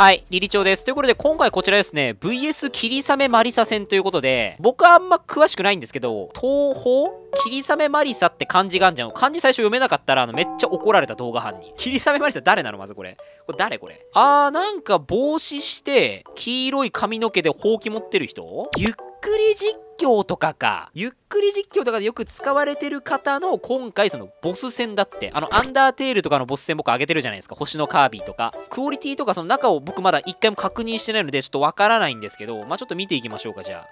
はい、リリチョウです。ということで、今回こちらですね、VS 霧雨マリサ戦ということで、僕はあんま詳しくないんですけど、東方霧雨マリサって漢字があんじゃん。漢字最初読めなかったら、あの、めっちゃ怒られた動画班に。霧雨マリサ誰なの？まずこれ。これ誰これ？あー、なんか帽子して、黄色い髪の毛でほうき持ってる人？ゆっくり実況とかか。ゆっくり実況とかでよく使われてる方の今回そのボス戦だって。あの、アンダーテールとかのボス戦僕上げてるじゃないですか。星のカービィとか。クオリティとかその中を僕まだ一回も確認してないのでちょっとわからないんですけど、まあ、ちょっと見ていきましょうか、じゃあ。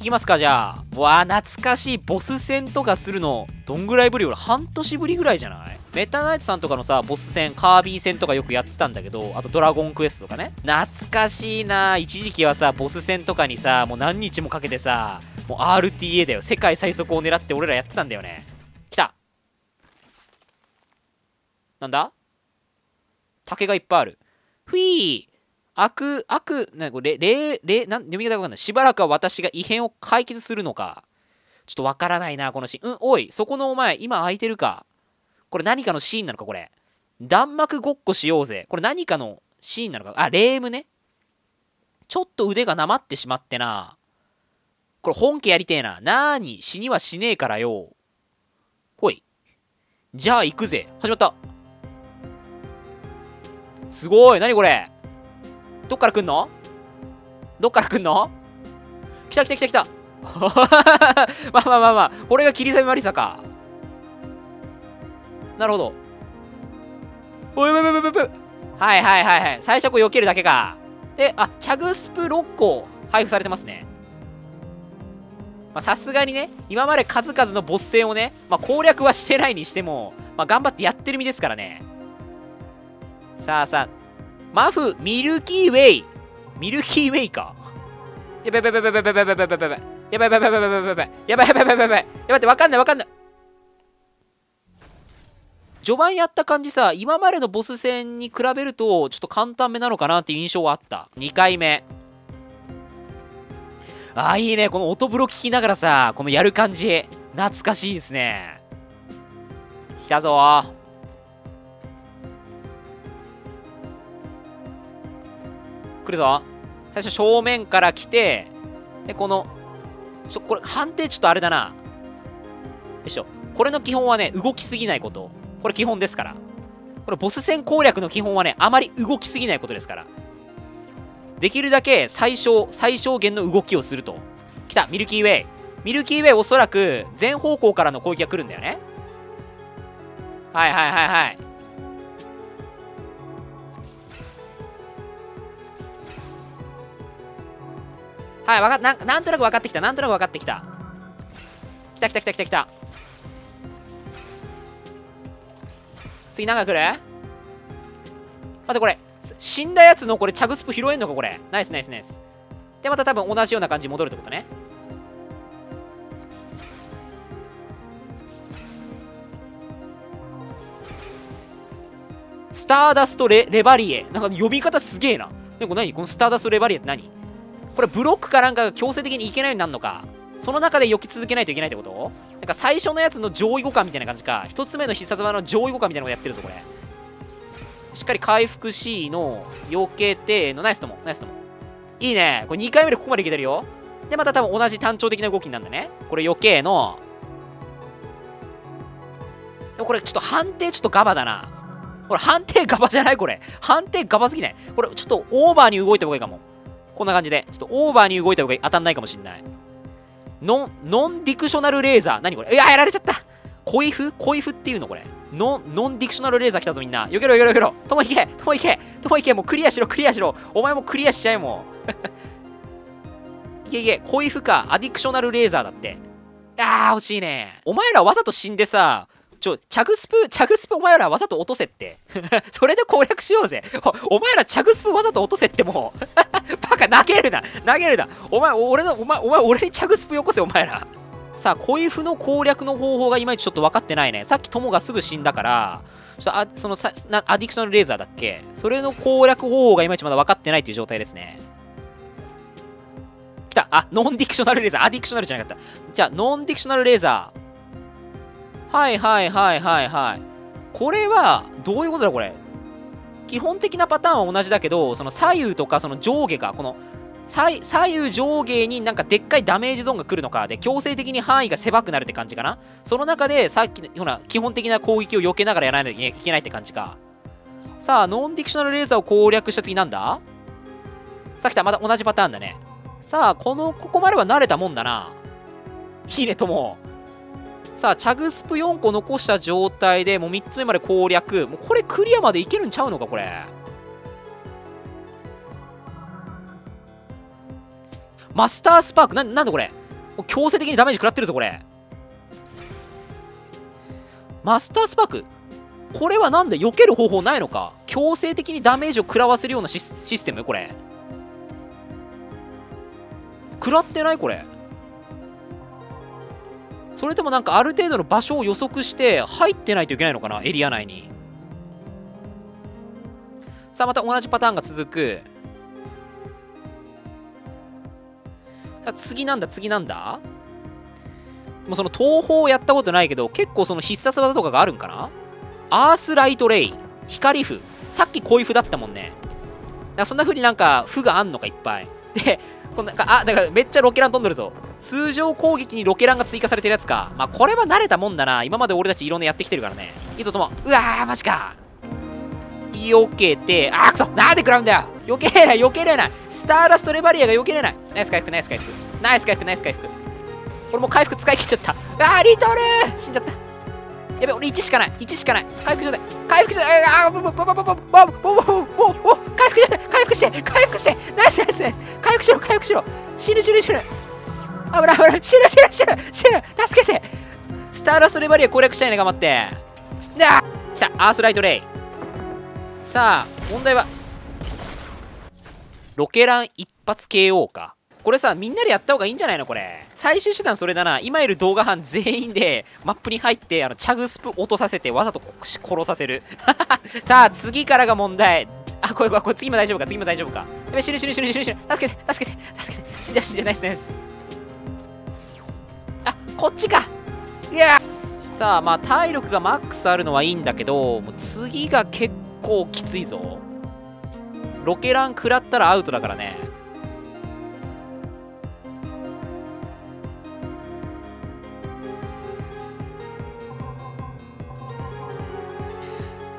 いきますか、じゃあ。わあ、懐かしい。ボス戦とかするの、どんぐらいぶり？俺、半年ぶりぐらいじゃない？メタナイトさんとかのさ、ボス戦、カービィ戦とかよくやってたんだけど、あとドラゴンクエストとかね。懐かしいな一時期はさ、ボス戦とかにさ、もう何日もかけてさ、もう RTA だよ。世界最速を狙って俺らやってたんだよね。来たなんだ？竹がいっぱいある。ふいー悪、悪、なこれ、れ、れ、なん、読み方わかんない。しばらくは私が異変を解決するのか。ちょっとわからないな、このシーン。うん、おい、そこのお前、今空いてるか？これ何かのシーンなのか、これ。弾幕ごっこしようぜ。これ何かのシーンなのか。あ、レームね。ちょっと腕がなまってしまってな。これ本家やりてえな。なーに、死にはしねえからよ。ほい。じゃあ行くぜ。始まった。すごい。何これ。どっから来んの？どっから来んの？来た来た来た来た まあまあまあまあ、これが霧雨マリサか。なるほど。おいおいおいおいおい。はいはいはいはい。最初こう避けるだけか。で、あ、チャグスプ6個配布されてますね。さすがにね、今まで数々のボス戦をね、まあ、攻略はしてないにしても、まあ、頑張ってやってる身ですからね。さあさあ、マフ、ミルキーウェイ。ミルキーウェイか。やばいやばいやばいやばいやばいやばいやばいやばいやばいやばいやばいやばいやばいやばいやばいやばいやばいやばいやばいわかんないわかんない序盤やった感じさ今までのボス戦に比べるとちょっと簡単めなのかなっていう印象はあった。2回目。ああいいね。この音風呂聞きながらさこのやる感じ。懐かしいですね。来たぞ。来るぞ。最初正面から来てでこのちょこれ判定ちょっとあれだな。よいしょ。これの基本はね動きすぎないこと。これ基本ですからこれボス戦攻略の基本はねあまり動きすぎないことですからできるだけ最小最小限の動きをすると来たミルキーウェイミルキーウェイおそらく全方向からの攻撃が来るんだよねはいはいはいはいはい、わかなんなんとなく分かってきた。なんとなく分かってきた。来た来た来た来た来た。次何が来る？待ってこれ。死んだやつのこれ、チャグスプ拾えんのかこれ？ナイスナイスナイス。で、また多分同じような感じに戻るってことね。スターダストレレバリエ。なんか呼び方すげえな。でも何？このスターダストレバリエって何？これブロックかなんかが強制的にいけないようになるのかその中で避け続けないといけないってこと？なんか最初のやつの上位互換みたいな感じか。一つ目の必殺技の上位互換みたいなのやってるぞこれ。しっかり回復 C の避けてのナイスともナイスとも。いいね。これ2回目でここまでいけてるよ。でまた多分同じ単調的な動きになるんだね。これ余計の。でもこれちょっと判定ちょっとガバだな。これ判定ガバじゃない？これ。判定ガバすぎない。これちょっとオーバーに動いた方がいいかも。こんな感じで、ちょっとオーバーに動いた方が当たんないかもしんない。ノン、ノンディクショナルレーザー。何これ？いや、やられちゃったコイフ？コイフっていうのこれ。ノン、ノンディクショナルレーザー来たぞみんな。よけろよけろよけろ。ともいけともいけともいけもうクリアしろクリアしろお前もクリアしちゃえもう。いけいけ、コイフか。アディクショナルレーザーだって。あー、惜しいね。お前らわざと死んでさ、ちょ、チャグスプ、チャグスプお前らわざと落とせって。それで攻略しようぜ。お前らチャグスプわざと落とせってもう。バカ、投げるな。投げるな。お前、俺の、お前、お前、俺にチャグスプよこせ、お前ら。さあ、コイフの攻略の方法がいまいちちょっと分かってないね。さっき友がすぐ死んだから、ちょっとあ、そのさな、アディクショナルレーザーだっけ？それの攻略方法がいまいちまだ分かってないという状態ですね。来た。あ、ノンディクショナルレーザー。アディクショナルじゃなかった。じゃあ、ノンディクショナルレーザー。はいはいはいはいはい。これはどういうことだこれ？基本的なパターンは同じだけどその左右とかその上下がこの左右上下になんかでっかいダメージゾーンが来るのかで強制的に範囲が狭くなるって感じかな？その中でさっきのほら基本的な攻撃を避けながらやらないといけないって感じか。さあノンディクショナルレーザーを攻略した次なんだ？さっきとはまた同じパターンだね。さあこのここまでは慣れたもんだな。いいねともさあチャグスプ4個残した状態でもう3つ目まで攻略。もうこれクリアまでいけるんちゃうのかこれ。マスタースパークななんだこれ。強制的にダメージ食らってるぞこれ。マスタースパークこれはなんで避ける方法ないのか。強制的にダメージを食らわせるようなシステム？これ。食らってないこれ。それともなんかある程度の場所を予測して入ってないといけないのかなエリア内に。さあまた同じパターンが続く。さあ次なんだ次なんだ。もうその東宝をやったことないけど結構その必殺技とかがあるんかな。アースライトレイ光符。さっき恋符だったもんね。んそんな風になんか符があんのかいっぱい。でこんなかあだからめっちゃロケラン飛んでるぞ。通常攻撃にロケランが追加されてるやつか。まあこれは慣れたもんだな。今まで俺たちいろんなやってきてるからね。いいぞとも。うわーマジか。避けて。あーくそなんで食らうんだよ。避けれない。避けれない。スターラストレバリアが避けれない。ナイス回復ナイス回復。ナイス回復ナイス回復。俺も回復使い切っちゃった。あーリトル死んじゃった。やべ俺1しかない。1しかない。回復状態。回復状態。あーボボボボボボボボボボボ回復して回復して回復してナイスナイスナイス回復しろ回復しろ死ぬ死ぬ死ぬ危ない危ない。死ぬ死ぬ死ぬ死ぬ。助けて。スターラストレバリア攻略したいね頑張って。なあ来た。アースライトレイ。さあ問題は。ロケラン一発 KO か。これさみんなでやった方がいいんじゃないのこれ。最終手段それだな。今いる動画班全員でマップに入ってあのチャグスプ落とさせてわざと殺させる。さあ次からが問題。あこれこれこれ次も大丈夫か次も大丈夫か。やべ死ぬ死ぬ死ぬ死ぬ死ぬ。助けて助けて助けて。死んじゃ死んじゃないです。ねこっちか。いやさあまあ体力がマックスあるのはいいんだけどもう次が結構きついぞ。ロケラン食らったらアウトだからね。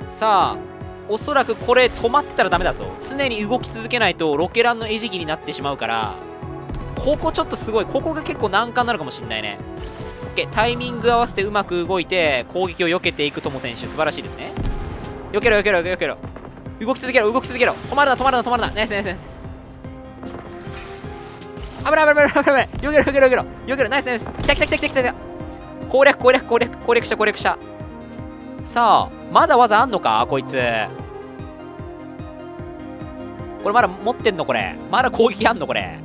さあおそらくこれ止まってたらダメだぞ。常に動き続けないとロケランの餌食になってしまうからここちょっとすごいここが結構難関なるかもしんないね。OK タイミング合わせてうまく動いて攻撃を避けていくとも選手素晴らしいですね。避けろ避けろ避けろ。動き続けろ動き続けろ。止まるな止まるな止まるな。ナイスナイスナイス。危ない危ない危ない危ない避けろ避けろ避けろ。避けろナイスナイス。来た来た来た来た来た来た。攻略攻略攻略攻略した攻略したさあまだ技あんのかこいつ。これまだ持ってんのこれ。まだ攻撃あんのこれ。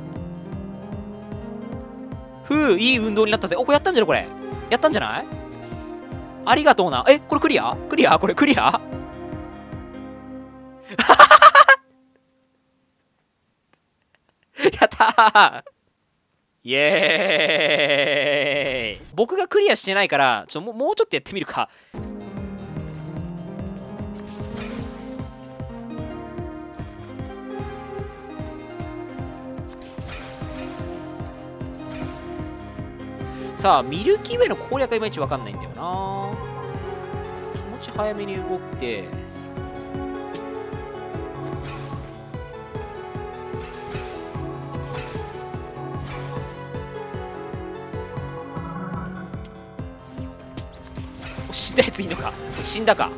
ふういい運動になったぜ。おこれやったんじゃない？これ。やったんじゃない？ありがとうな。えこれクリア？クリア？これクリア？やったー。イエーイ。僕がクリアしてないからちょももうちょっとやってみるか。さあミルキーウェイの攻略がいまいち分かんないんだよな。気持ち早めに動いて。死んだやついいのか？死んだか。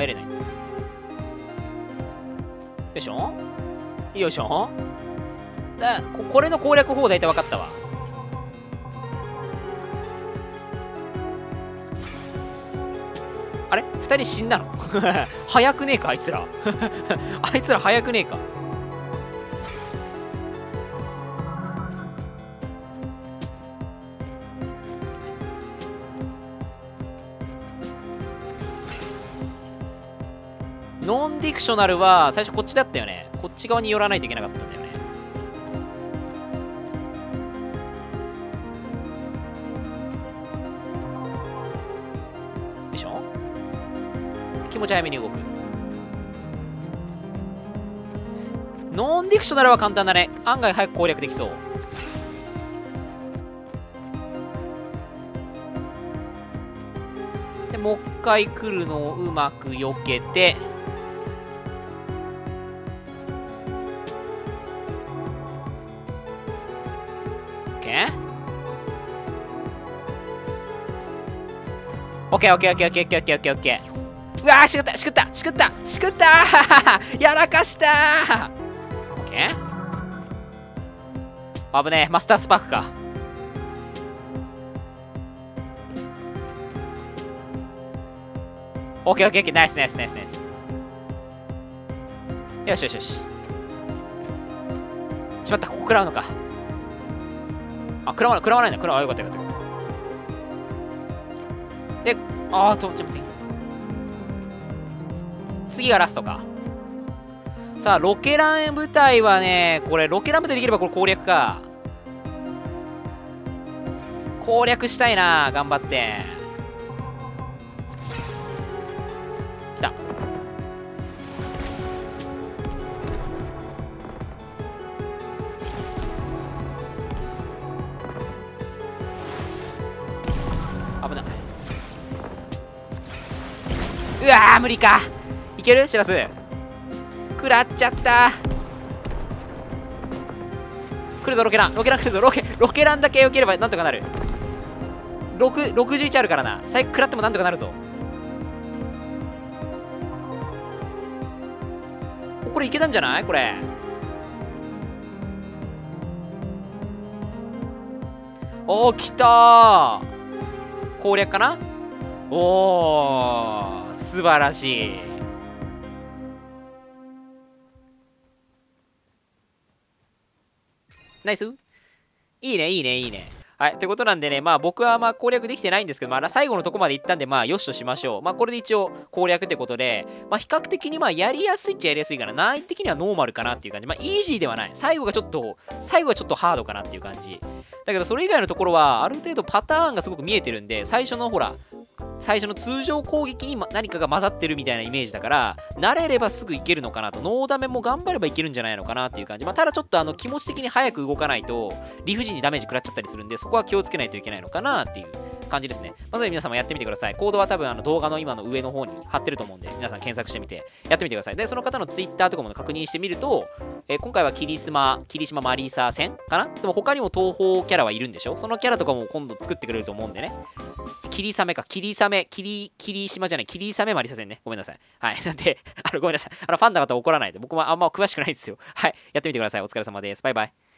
入れない。よいしょ。よいしょ。だここれの攻略法大体分かったわ。あれ？二人死んだの？早くねえかあいつら。あいつら早くねえか。ノンディクショナルは最初こっちだったよね。こっち側に寄らないといけなかったんだよね。よいしょ？気持ち早めに動く。ノンディクショナルは簡単だね。案外早く攻略できそう。でもう一回来るのをうまく避けてケーオッケーオッケーオッケーオッケーオッケーオッケーオッケー。うわーしくったしくったしくったしくったやらかしたオッケー危ねえマスタースパークかオッケーオッケーオッケーナイスナイスナイスナイスよしよしよししまったここ食らうのかあ食らわない食らわないんだ食らわないよかったよかったあーちょっと待って。次がラストか。さあロケラン部隊はねこれロケラン部隊できればこれ攻略か。攻略したいな頑張って。きた。危ない。うわー無理か。いける？しらす。食らっちゃった。来るぞロケラン。ロケラン来るぞ。ロケロケランだけ避ければなんとかなる。6 61あるからな。最後食らってもなんとかなるぞ。これいけたんじゃない？これ。おお来た攻略かな？おー。素晴らしいナイスいいねいいねいいねはい。ということなんでね、まあ僕はまあ攻略できてないんですけど、まあ最後のとこまで行ったんで、まあよしとしましょう。まあこれで一応攻略ってことで、まあ比較的にまあやりやすいっちゃやりやすいから、難易的にはノーマルかなっていう感じ。まあイージーではない。最後がちょっと、最後はちょっとハードかなっていう感じ。だけどそれ以外のところは、ある程度パターンがすごく見えてるんで、最初のほら、最初の通常攻撃に何かが混ざってるみたいなイメージだから慣れればすぐいけるのかなと。ノーダメも頑張ればいけるんじゃないのかなっていう感じ、まあ、ただちょっとあの気持ち的に早く動かないと理不尽にダメージ食らっちゃったりするんでそこは気をつけないといけないのかなっていう。感じですね。まず皆さんもやってみてください。コードは多分あの動画の今の上の方に貼ってると思うんで、皆さん検索してみてやってみてください。で、その方の Twitter とかも確認してみると、えー、今回はキリスマ、霧島マリーサー戦かな？でも他にも東方キャラはいるんでしょ？そのキャラとかも今度作ってくれると思うんでね。霧雨か、霧雨、霧、霧島じゃない、霧雨マリサ戦ね。ごめんなさい。はい。なんで、あの、ごめんなさい。あの、ファンの方怒らないで。僕もあんま詳しくないんですよ。はい。やってみてください。お疲れ様です。バイバイ。